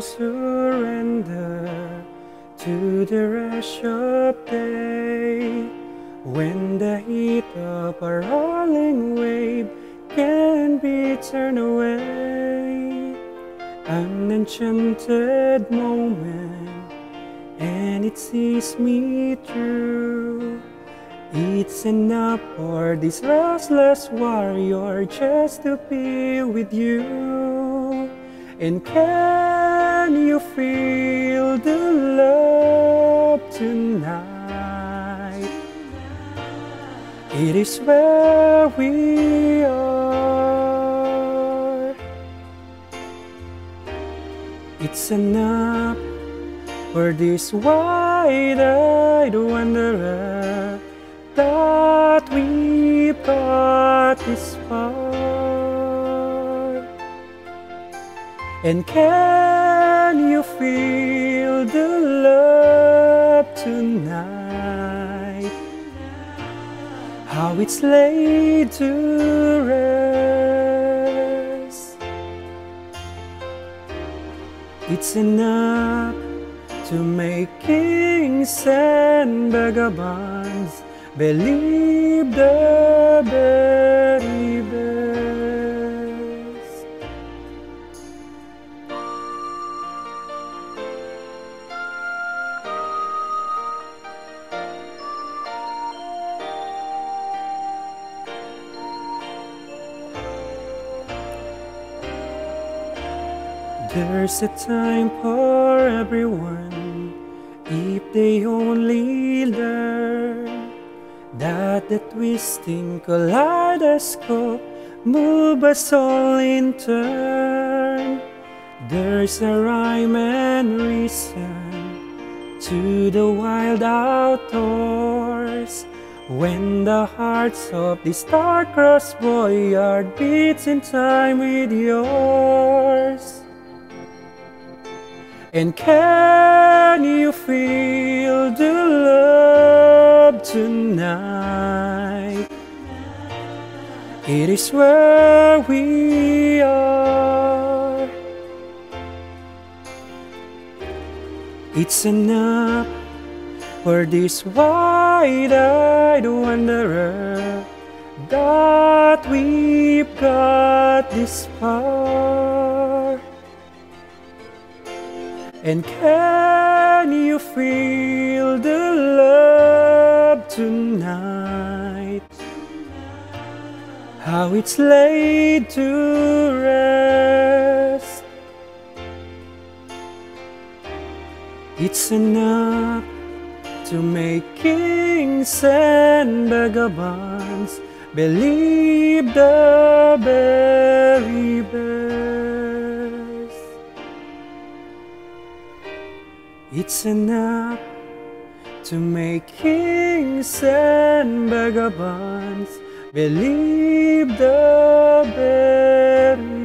Surrender to the rush of day when the heat of a rolling wave can be turned away. An enchanted moment, and it sees me through. It's enough for this restless warrior just to be with you. And can you feel the love tonight? It is where we are. It's enough for this wide-eyed wanderer that we got this far. And can you feel the love tonight? How it's laid to rest. It's enough to make kings and vagabonds believe the very There's a time for everyone if they only learn that the twisting kaleidoscope move us all in turn. There's a rhyme and reason to the wild outdoors when the hearts of the star-crossed boyard beats in time with yours. And can you feel the love tonight? It is where we are. It's enough for this wide-eyed wanderer that we've got this far. And can you feel the love tonight? How it's laid to rest. It's enough to make kings and vagabonds believe the very best. It's enough to make kings and vagabonds believe the best.